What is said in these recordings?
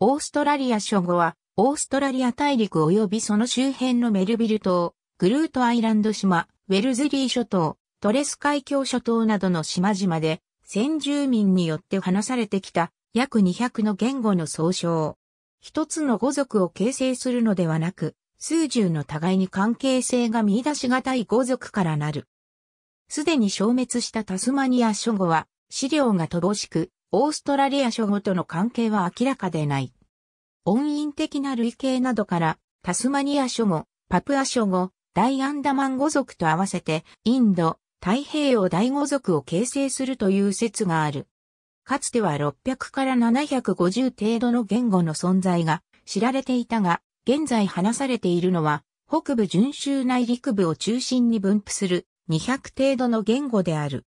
オーストラリア諸語は、オーストラリア大陸及びその周辺のメルビル島、グルートアイランド島、ウェルズリー諸島、トレス海峡諸島などの島々で、先住民によって話されてきた約200の言語の総称。一つの語族を形成するのではなく、数十の互いに関係性が見出しがたい語族からなる。すでに消滅したタスマニア諸語は、資料が乏しく、オーストラリア諸語との関係は明らかでない。音韻的な類型などから、タスマニア諸語、パプア諸語、大アンダマン語族と合わせて、インド、太平洋大語族を形成するという説がある。かつては600から750程度の言語の存在が知られていたが、現在話されているのは、北部準州内陸部を中心に分布する200程度の言語である。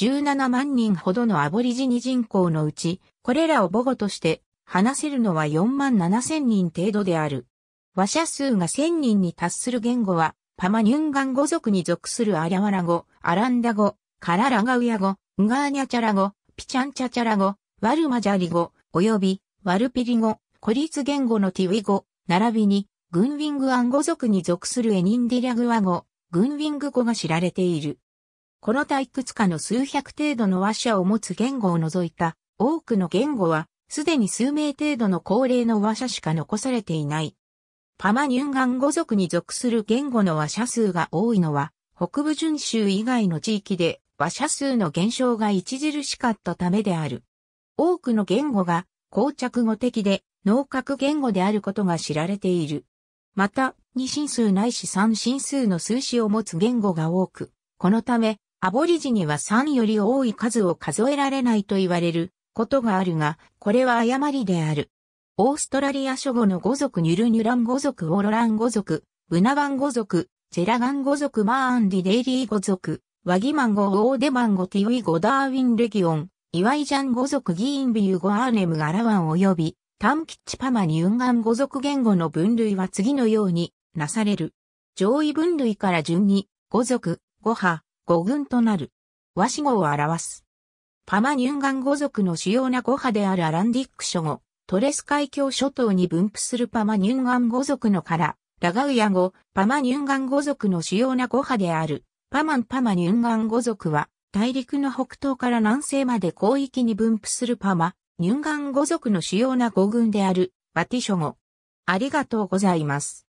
17万人ほどのアボリジニ人口のうち、これらを母語として話せるのは4万7千人程度である。話者数が1000人に達する言語は、パマニュンガン語族に属するアリャワラ語、アランダ語、カララガウヤ語、ンガーニャチャラ語、ピチャンチャチャラ語、ワルマジャリ語、及びワルピリ語、孤立言語のティウィ語、並びに、グンウィングアン語族に属するエニンディリャグワ語、グンウィング語が知られている。この他いくつかの数百程度の話者を持つ言語を除いた多くの言語は、すでに数名程度の高齢の話者しか残されていない。パマニュンガン語族に属する言語の話者数が多いのは、北部準州以外の地域で話者数の減少が著しかったためである。多くの言語が膠着語的で脳核言語であることが知られている。また、二進数ないし三進数の数詞を持つ言語が多く、このため、アボリジニは3より多い数を数えられないと言われることがあるが、これは誤りである。オーストラリア諸語の語族ニュルニュラン語族オロラン語族、ブナワン語族、ジェラガン語族マーンディデイリー語族、ワギマン語オーデマン語ティウィ語ダーウィンレギオン、イワイジャン語族ギーンビュー語アーネムガラワン及び、タンキッチパマニュンガン語族言語の分類は次のようになされる。上位分類から順に、語族、語派、語群となる。和紙語を表す。パマニュンガン語族の主要な語派であるアランディック諸語、トレス海峡諸島に分布するパマニュンガン語族のから、ラガウヤ語、パマニュンガン語族の主要な語派である、パマンパマニュンガン語族は、大陸の北東から南西まで広域に分布するパマ、ニュンガン語族の主要な語群である、バティ諸語。ありがとうございます。